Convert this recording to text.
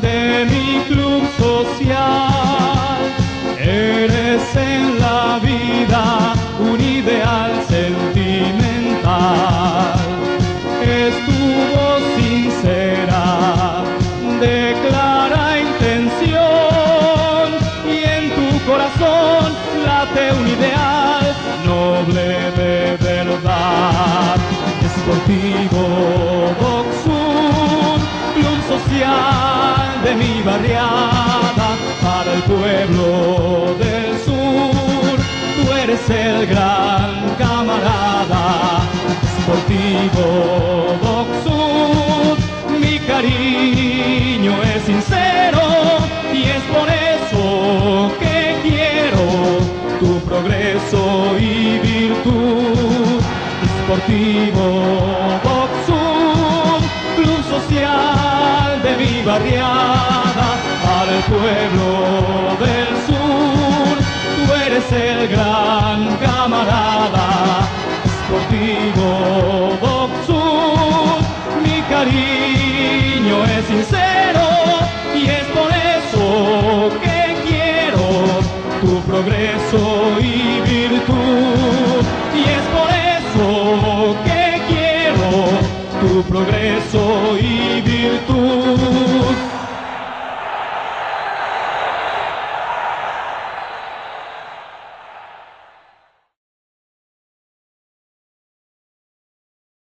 De mi club social. Eres en la vida un ideal sentimental. Es tu voz sincera, de clara intención y en tu corazón late un ideal noble de verdad. Esportivo Boxum, pueblo del sur, tú eres el gran camarada. Esportivo Boxum, mi cariño es sincero y es por eso que quiero tu progreso y virtud. Esportivo Boxum, club social de mi el pueblo del sur, tú eres el gran camarada. Esportivo Boxum, mi cariño es sincero y es por eso que quiero tu progreso y virtud.